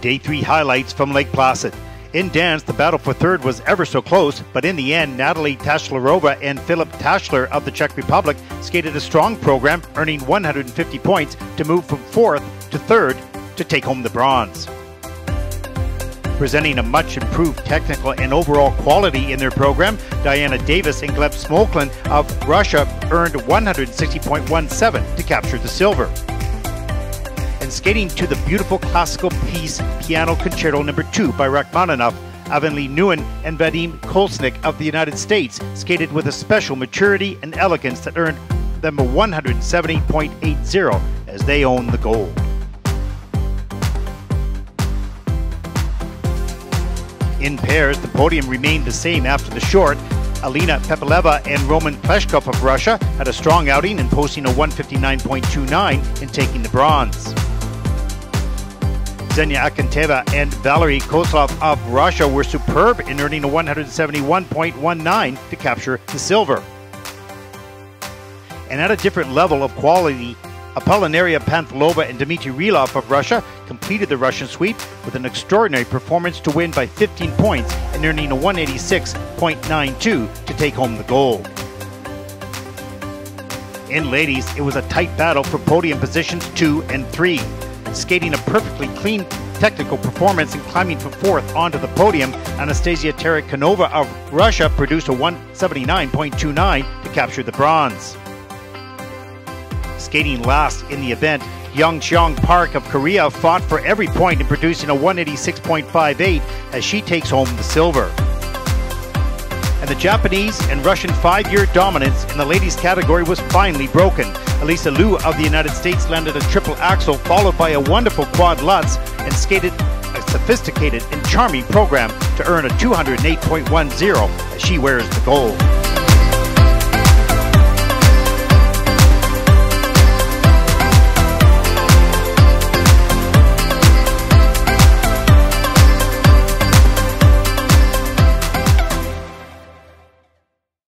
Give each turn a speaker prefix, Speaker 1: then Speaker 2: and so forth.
Speaker 1: Day 3 highlights from Lake Placid. In dance, the battle for third was ever so close, but in the end, Natalie Taschlerova and Filip Taschler of the Czech Republic skated a strong program, earning 150 points to move from fourth to third to take home the bronze. Presenting a much improved technical and overall quality in their program, Diana Davis and Gleb Smolkin of Russia earned 160.17 to capture the silver and skating to the beautiful classical piece Piano Concerto no. 2 by Rachmaninoff. Avonley Nguyen and Vadim Kolesnik of the United States skated with a special maturity and elegance that earned them a 170.80 as they own the gold. In pairs, the podium remained the same after the short. Alina Pepeleva and Roman Pleshkov of Russia had a strong outing and posting a 159.29 in taking the bronze. Xenia Akhanteva and Valery Kolesov of Russia were superb in earning a 171.19 to capture the silver. And at a different level of quality, Apollinaria Panfilova and Dmitry Rylov of Russia completed the Russian sweep with an extraordinary performance to win by 15 points and earning a 186.92 to take home the gold. In ladies, it was a tight battle for podium positions 2 and 3 skating a perfectly clean technical performance and climbing from fourth onto the podium, Anastasia Tarakanova of Russia produced a 179.29 to capture the bronze. Skating last in the event, Yeonjeong Park of Korea fought for every point in producing a 186.58 as she takes home the silver and the Japanese and Russian five year dominance in the ladies category was finally broken. Alysa Liu of the United States landed a triple axel, followed by a wonderful quad lutz, and skated a sophisticated and charming program to earn a 208.10 as she wears the gold.